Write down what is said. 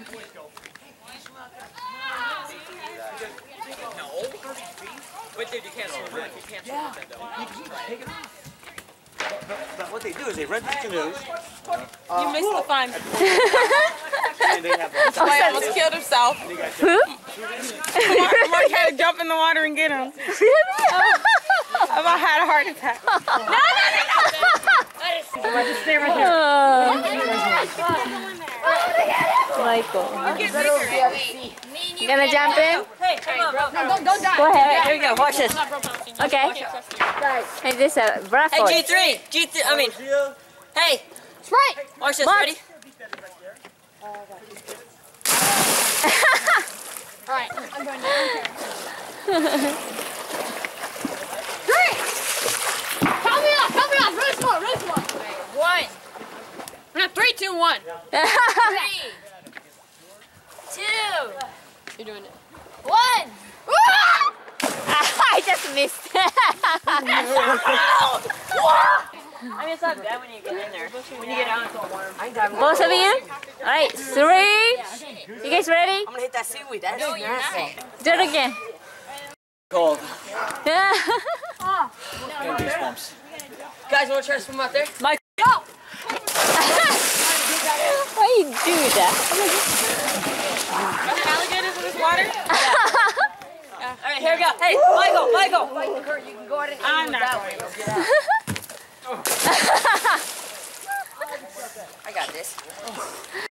No, 30 feet? But dude, you can't swim it. You can't yeah. swim it, though. You can take it off. But, but, but what they do is they rent the canoes. Uh, you missed whoa. the fun. I almost killed himself. Who? Mark, Mark had to jump in the water and get him. I about had a heart attack. no, no, no, no! Somebody just stay right there. Uh, Michael. You gonna jump in? Go ahead. Here we go, watch this. Okay. Hey, this is a Hey, Bradford. G3! G3, I mean, hey, Right. watch this, ready? Alright, I'm going down. Three! Count me off, count me off, really small, really small. One. No, three, two, one. Three. Two. You're doing it. One. Ah, I just missed. I mean, it's not bad when you get in there. When you get out, it's all warm. Both of you? Alright, three. You guys ready? I'm gonna hit that seaweed. That's nasty. Do it again. Cold. goosebumps. Guys, wanna try to swim out there? Mike. Why you do that? Are there alligators in this water? All right, here we go. Hey, Michael, Michael. Michael hurt, you can go out and I'm not going. To get out. I got this. Oh.